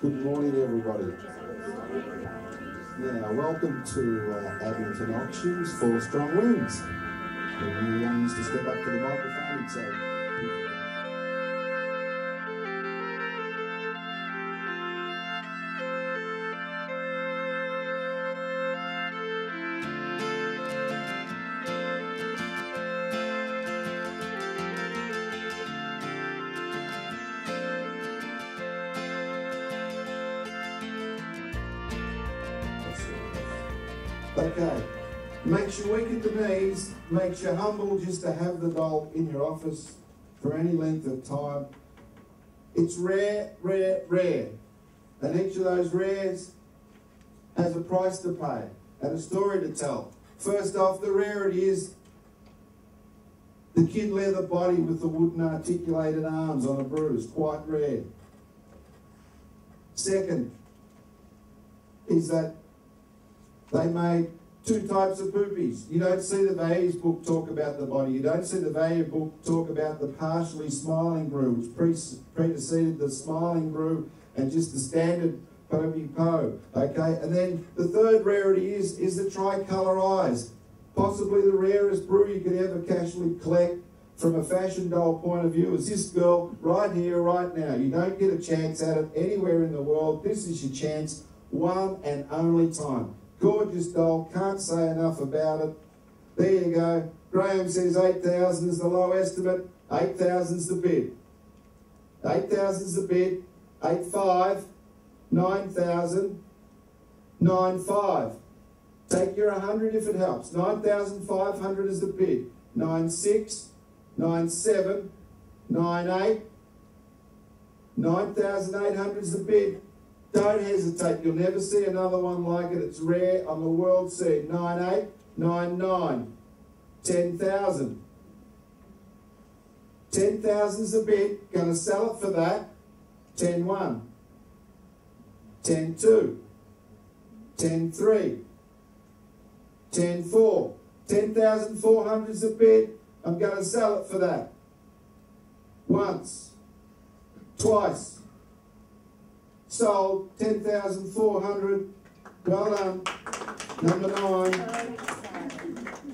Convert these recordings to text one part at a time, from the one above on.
Good morning, everybody. Now, welcome to uh, Auctions Four Strong Winds. To step up to the microphone and say, Okay. Makes you weak at the knees, makes you humble just to have the doll in your office for any length of time. It's rare, rare, rare. And each of those rares has a price to pay and a story to tell. First off, the rarity is the kid leather body with the wooden articulated arms on a bruise, quite rare. Second is that they made two types of poopies. You don't see the values book talk about the body. You don't see the value book talk about the partially smiling Bru, which pre- preceded the smiling Bru and just the standard poopy po. Okay, and then the third rarity is is the tricolour eyes, possibly the rarest Bru you could ever casually collect from a fashion doll point of view. Is this girl right here, right now? You don't get a chance at it anywhere in the world. This is your chance, one and only time. Gorgeous doll, can't say enough about it. There you go. Graham says 8,000 is the low estimate, 8,000 is the bid. 8,000 is the bid, 8,5, 9,000, 9,5. Take your 100 if it helps. 9,500 is the bid. 9,6, 9,7, 9,8, 9,800 is the bid. Don't hesitate. You'll never see another one like it. It's rare on the world scene. 98, 99, 10,000. 10,000 is a bid. Going to sell it for that. 10 1. 10 2. 10 3. 10 4. 10,400 is a bid. I'm going to sell it for that. Once. Twice sold 10,400. Well done. Number nine.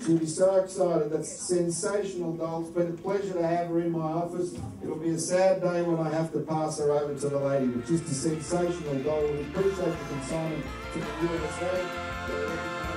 She'll be so excited. That's sensational, doll. It's been a pleasure to have her in my office. It'll be a sad day when I have to pass her over to the lady, but just a sensational doll. We appreciate the consignment to the USA. Eh?